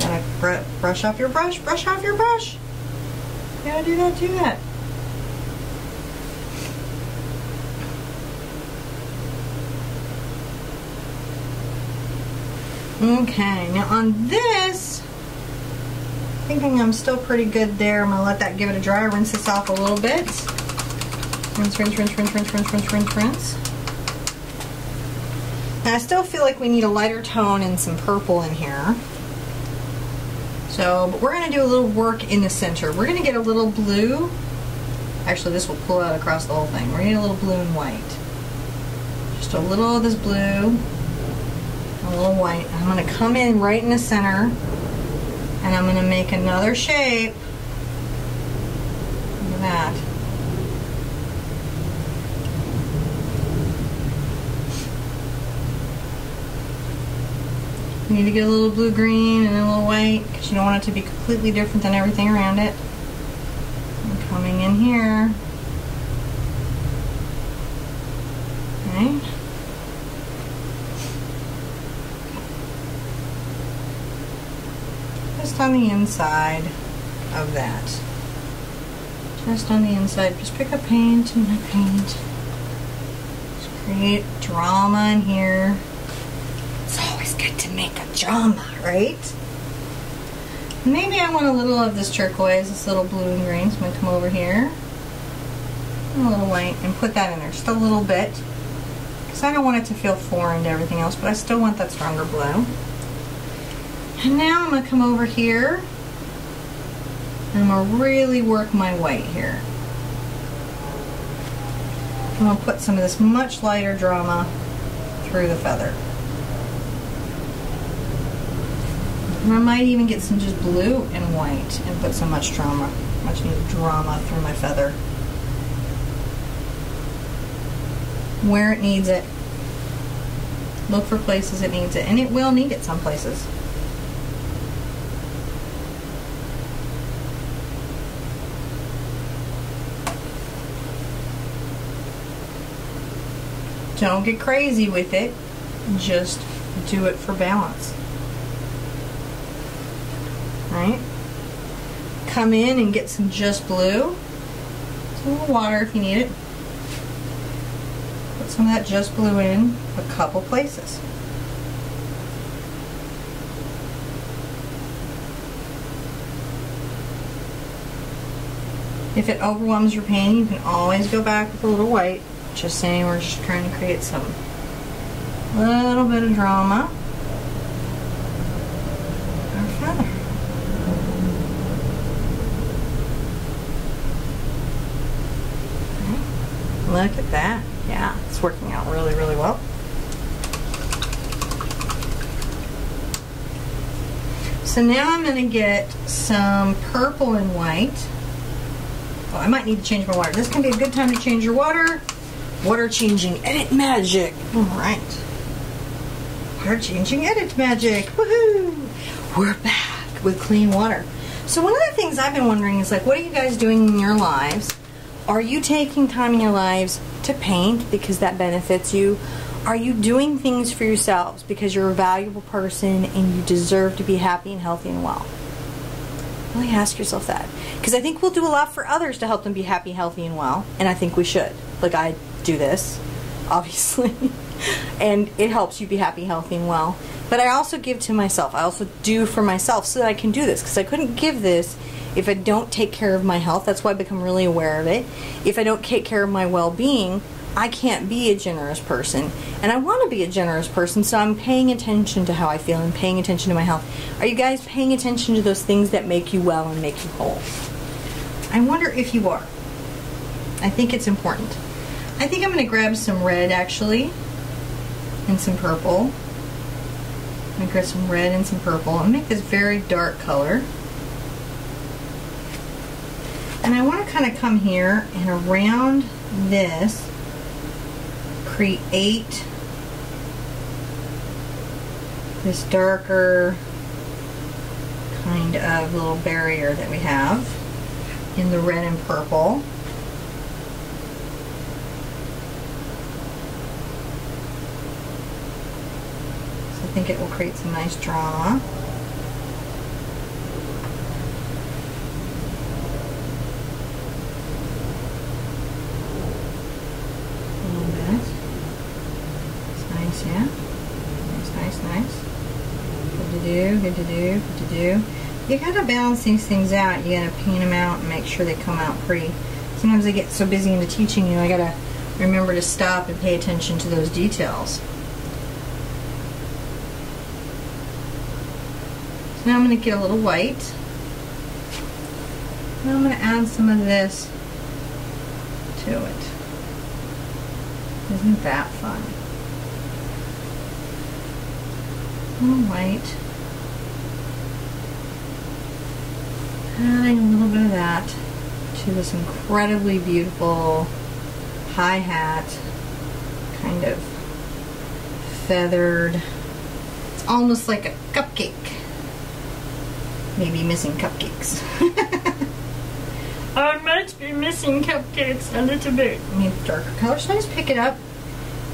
Gotta br brush off your brush, brush off your brush. Gotta do that, do that. Okay, now on this, thinking I'm still pretty good there. I'm gonna let that give it a dry, rinse this off a little bit. Rinse, rinse, rinse, rinse, rinse, rinse, rinse, rinse, rinse. And I still feel like we need a lighter tone and some purple in here. So, but we're gonna do a little work in the center. We're gonna get a little blue. Actually, this will pull out across the whole thing. We're gonna get a little blue and white. Just a little of this blue a little white. I'm going to come in right in the center and I'm going to make another shape. Look at that. You need to get a little blue green and a little white because you don't want it to be completely different than everything around it. I'm coming in here. Okay. just on the inside of that. Just on the inside. Just pick up paint and my paint. Just create drama in here. It's good to make a drama, right? Maybe I want a little of this turquoise, this little blue and green. So I'm going to come over here. A little white and put that in there just a little bit. Because I don't want it to feel foreign to everything else, but I still want that stronger blue. And now I'm going to come over here and I'm going to really work my white here. I'm going to put some of this much lighter drama through the feather. And I might even get some just blue and white and put so much drama, much drama through my feather. Where it needs it. Look for places it needs it. And it will need it some places. Don't get crazy with it. Just do it for balance. Right? Come in and get some just blue. Some little water if you need it. Put some of that just blue in a couple places. If it overwhelms your painting, you can always go back with a little white. Just saying, we're just trying to create some little bit of drama. Our feather. Okay. Look at that. Yeah, it's working out really, really well. So now I'm going to get some purple and white. Oh, I might need to change my water. This can be a good time to change your water. Water changing edit magic. All right. Water changing edit magic. Woohoo! We're back with clean water. So one of the things I've been wondering is like, what are you guys doing in your lives? Are you taking time in your lives to paint because that benefits you? Are you doing things for yourselves because you're a valuable person and you deserve to be happy and healthy and well? Really ask yourself that. Because I think we'll do a lot for others to help them be happy, healthy, and well. And I think we should. Like I do this, obviously. and it helps you be happy, healthy, and well. But I also give to myself. I also do for myself so that I can do this because I couldn't give this if I don't take care of my health. That's why I become really aware of it. If I don't take care of my well being, I can't be a generous person. And I want to be a generous person, so I'm paying attention to how I feel and paying attention to my health. Are you guys paying attention to those things that make you well and make you whole? I wonder if you are. I think it's important. I think I'm going to grab some red actually and some purple. I'm going to grab some red and some purple and make this very dark color. And I want to kind of come here and around this create this darker kind of little barrier that we have in the red and purple. So I think it will create some nice drama. Do, good to do, good to do. You gotta balance these things out. You gotta paint them out and make sure they come out pretty. Sometimes I get so busy into teaching you, I gotta remember to stop and pay attention to those details. So now I'm gonna get a little white. Now I'm gonna add some of this to it. Isn't that fun? A little white. adding a little bit of that to this incredibly beautiful hi-hat kind of feathered it's almost like a cupcake. Maybe missing cupcakes. I might be missing cupcakes a little bit. I need a darker color. So I just pick it up?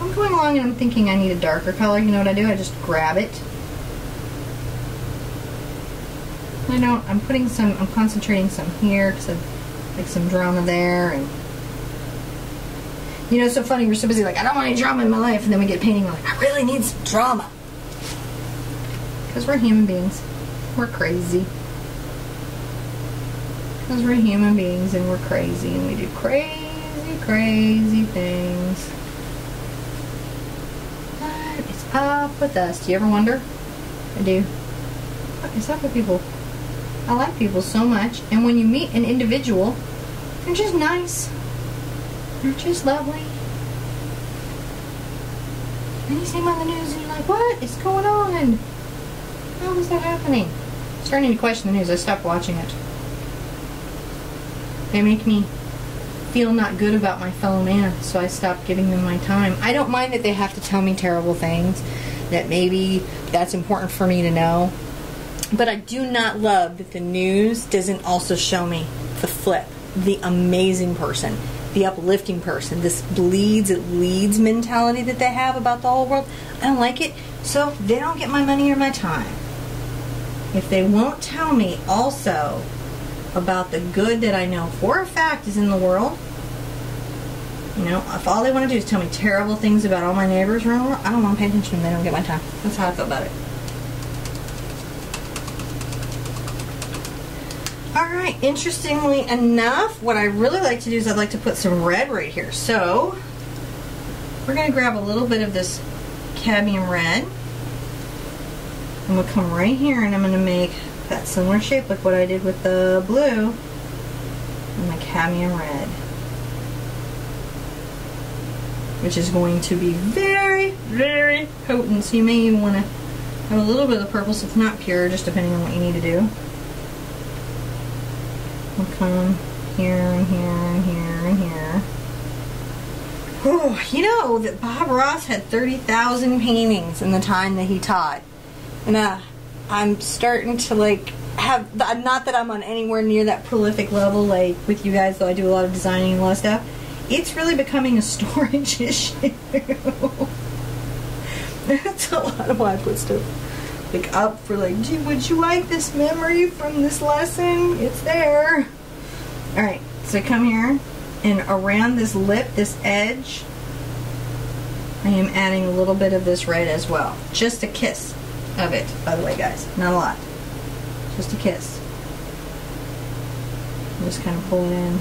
I'm going along and I'm thinking I need a darker color. You know what I do? I just grab it I don't, I'm putting some, I'm concentrating some here because I like some drama there and you know, it's so funny, we're so busy like, I don't want any drama in my life and then we get painting like, I really need some drama. Because we're human beings. We're crazy. Because we're human beings and we're crazy and we do crazy, crazy things. What is up with us? Do you ever wonder? I do. What is up with people? I like people so much. And when you meet an individual, they're just nice. They're just lovely. And you see them on the news and you're like, what is going on? How is that happening? starting to question the news. I stopped watching it. They make me feel not good about my fellow man, so I stopped giving them my time. I don't mind that they have to tell me terrible things, that maybe that's important for me to know. But I do not love that the news doesn't also show me the flip, the amazing person, the uplifting person, this bleeds, it leads mentality that they have about the whole world. I don't like it, so they don't get my money or my time. If they won't tell me also about the good that I know for a fact is in the world, you know, if all they want to do is tell me terrible things about all my neighbors around the world, I don't want to pay attention. They don't get my time. That's how I feel about it. Alright, interestingly enough, what I really like to do is I'd like to put some red right here. So, we're going to grab a little bit of this cadmium red. I'm going to come right here and I'm going to make that similar shape like what I did with the blue and the cadmium red. Which is going to be very, very potent. So you may even want to have a little bit of the purple so it's not pure, just depending on what you need to do come here and here and here and here. Oh, you know that Bob Ross had 30,000 paintings in the time that he taught. And uh, I'm starting to like have, not that I'm on anywhere near that prolific level like with you guys, though I do a lot of designing and a lot of stuff. It's really becoming a storage issue. That's a lot of why I put stuff like up for like, gee, would you like this memory from this lesson? It's there. All right, so come here and around this lip, this edge, I am adding a little bit of this red as well. Just a kiss of it, by the way, guys. Not a lot. Just a kiss. Just kind of pull it in.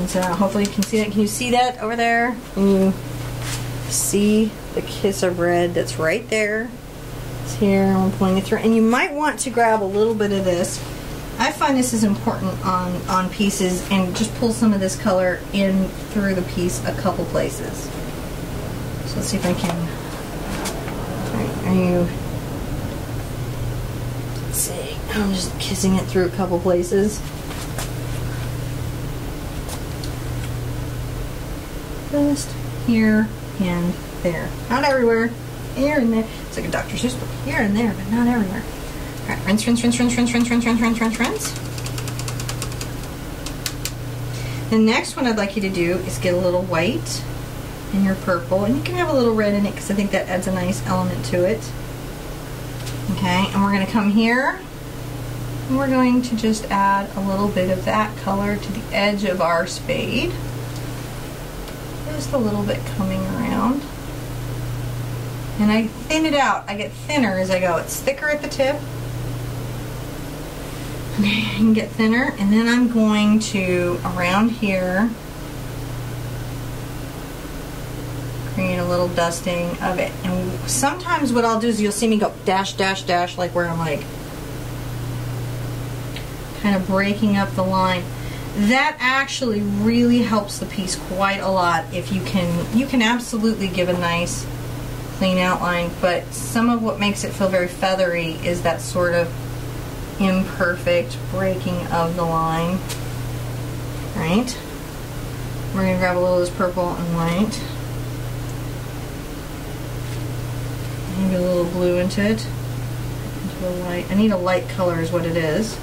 And so hopefully you can see that. Can you see that over there? Can you see the kiss of red that's right there? It's here. I'm pulling it through. And you might want to grab a little bit of this. I find this is important on, on pieces and just pull some of this color in through the piece a couple places. So let's see if I can. Are you? Let's see. I'm just kissing it through a couple places. Just here and there. Not everywhere. Here and there. It's like a. Seuss book. Here and there, but not everywhere. All right, rinse, rinse, rinse, rinse, rinse, rinse, rinse, rinse, rinse, rinse, rinse. The next one I'd like you to do is get a little white in your purple, and you can have a little red in it because I think that adds a nice element to it. Okay, and we're going to come here, and we're going to just add a little bit of that color to the edge of our spade. Just a little bit coming around. And I thin it out. I get thinner as I go. It's thicker at the tip. Can get thinner. And then I'm going to, around here, create a little dusting of it. And sometimes what I'll do is you'll see me go dash, dash, dash, like where I'm like kind of breaking up the line. That actually really helps the piece quite a lot if you can, you can absolutely give a nice clean outline, but some of what makes it feel very feathery is that sort of imperfect breaking of the line. Right? We're going to grab a little of this purple and white. Maybe a little blue into it. Into a light. I need a light color is what it is.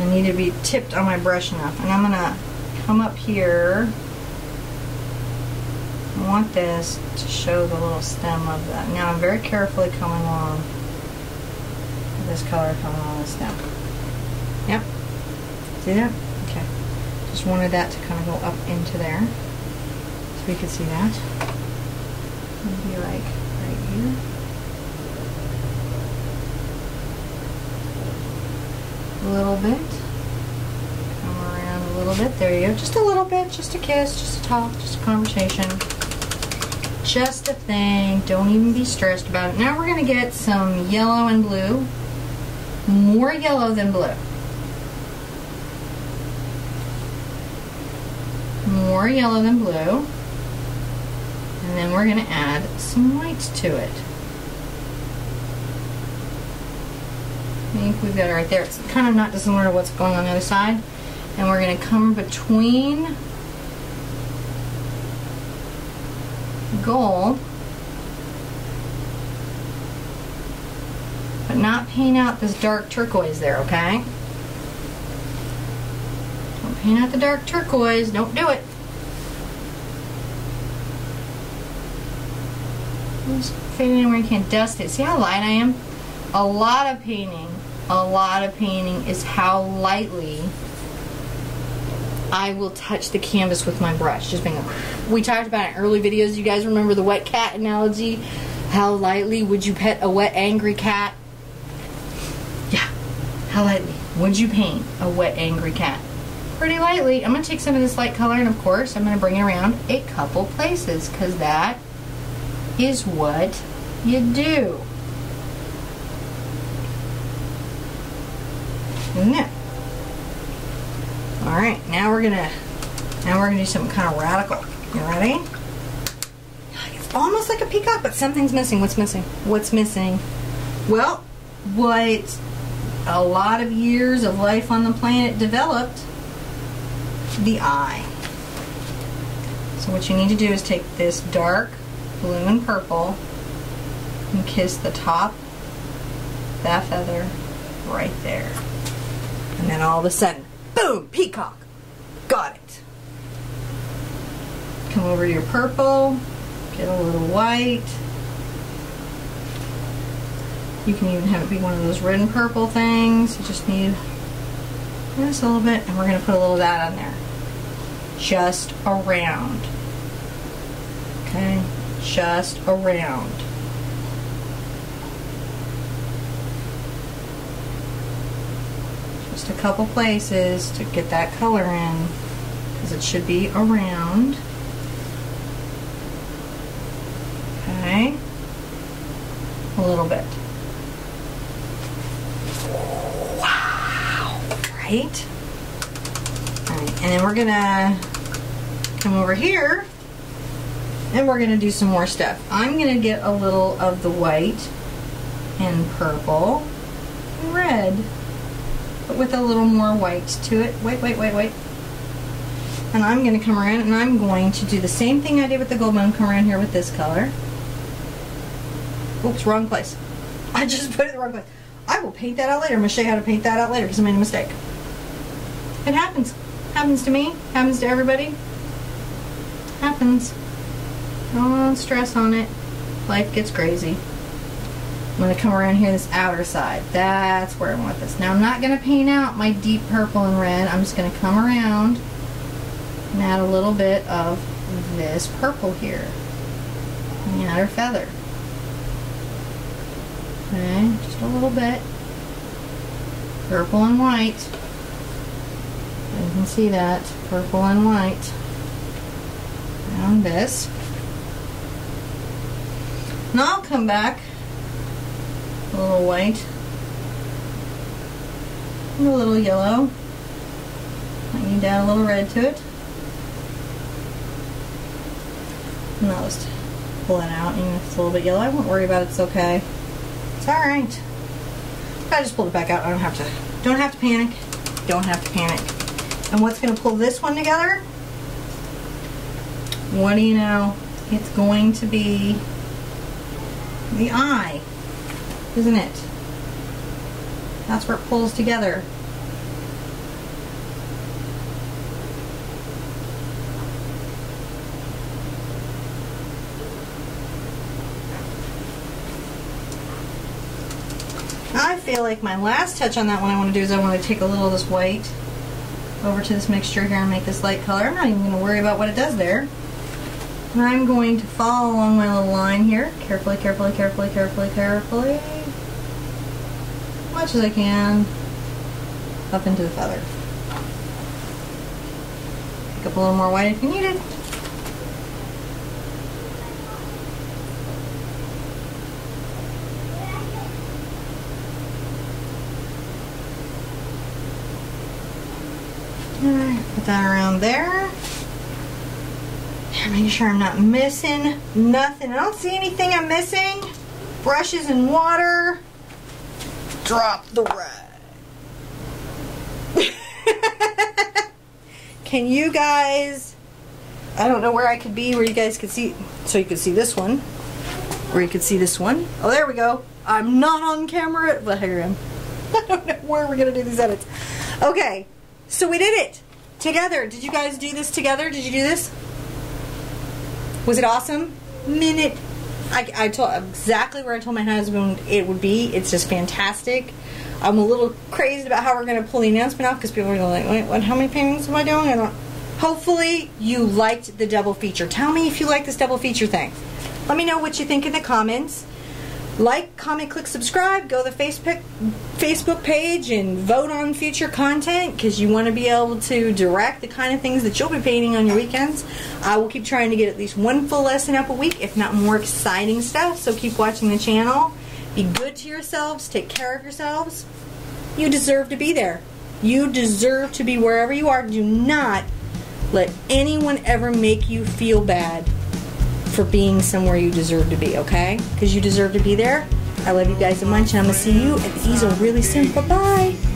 I need to be tipped on my brush enough. And I'm going to come up here. I want this to show the little stem of that. Now I'm very carefully coming along this color coming along the stem. Yep. See that? Okay. Just wanted that to kind of go up into there. So we could see that. Maybe like right here. A little bit. Come around a little bit. There you go. Just a little bit. Just a kiss. Just a talk. Just a conversation. Just a thing. Don't even be stressed about it. Now we're going to get some yellow and blue. More yellow than blue. More yellow than blue. And then we're going to add some white to it. I think we've got it right there. It's kind of not dissimilar to what's going on the other side. And we're going to come between gold, but not paint out this dark turquoise there, okay? Don't paint out the dark turquoise. Don't do it. Just fade in where you can dust it. See how light I am? A lot of painting, a lot of painting is how lightly I will touch the canvas with my brush. Just being, we talked about in early videos. You guys remember the wet cat analogy? How lightly would you pet a wet angry cat? Yeah. How lightly would you paint a wet angry cat? Pretty lightly. I'm going to take some of this light color and of course I'm going to bring it around a couple places because that is what you do. Isn't it? All right, now we're gonna now we're gonna do something kind of radical. You ready? It's almost like a peacock, but something's missing. What's missing? What's missing? Well, what a lot of years of life on the planet developed the eye. So what you need to do is take this dark blue and purple and kiss the top that feather right there. And then all of a sudden, boom, peacock. Got it. Come over to your purple, get a little white. You can even have it be one of those red and purple things. You just need just a little bit, and we're going to put a little of that on there. Just around. Okay? Just around. Just a couple places to get that color in because it should be around. Okay. A little bit. Wow. Right? Alright, and then we're gonna come over here and we're gonna do some more stuff. I'm gonna get a little of the white and purple and red, but with a little more white to it. Wait, wait, wait, wait. And I'm gonna come around and I'm going to do the same thing I did with the gold, I'm come around here with this color. Oops, wrong place. I just put it the wrong place. I will paint that out later. I'm gonna show you how to paint that out later because I made a mistake. It happens. Happens to me. Happens to everybody. Happens. Don't stress on it. Life gets crazy. I'm going to come around here this outer side. That's where I want this. Now I'm not going to paint out my deep purple and red. I'm just going to come around and add a little bit of this purple here. The outer feather. Okay, just a little bit. Purple and white. You can see that. Purple and white. Around this. Now I'll come back a little white and a little yellow. I need to add a little red to it. And I'll just pull it out, if it's a little bit yellow. I won't worry about it, it's okay. It's alright. I just pulled it back out. I don't have to don't have to panic. Don't have to panic. And what's gonna pull this one together? What do you know? It's going to be the eye, isn't it? That's where it pulls together. I feel like my last touch on that one I want to do is I want to take a little of this white over to this mixture here and make this light color. I'm not even going to worry about what it does there. And I'm going to follow along my little line here, carefully, carefully, carefully, carefully, carefully, much as I can, up into the feather. Pick up a little more white if you need it. Alright, put that around there. Making sure I'm not missing nothing. I don't see anything I'm missing. Brushes and water. Drop the red. Can you guys, I don't know where I could be where you guys could see, so you could see this one. Or you could see this one. Oh, there we go. I'm not on camera, but here I am. I don't know where we're going to do these edits. Okay, so we did it together. Did you guys do this together? Did you do this? Was it awesome? Minute. I, I told exactly where I told my husband it would be. It's just fantastic. I'm a little crazed about how we're going to pull the announcement off because people are going to like, wait, what? How many paintings am I doing? I don't. Hopefully you liked the double feature. Tell me if you like this double feature thing. Let me know what you think in the comments like, comment, click subscribe, go to the Facebook Facebook page and vote on future content because you want to be able to direct the kind of things that you'll be painting on your weekends. I will keep trying to get at least one full lesson up a week, if not more exciting stuff. So keep watching the channel. Be good to yourselves. Take care of yourselves. You deserve to be there. You deserve to be wherever you are. Do not let anyone ever make you feel bad for being somewhere you deserve to be, okay? Because you deserve to be there. I love you guys so much, and I'm going to see you at the easel really soon. Bye-bye.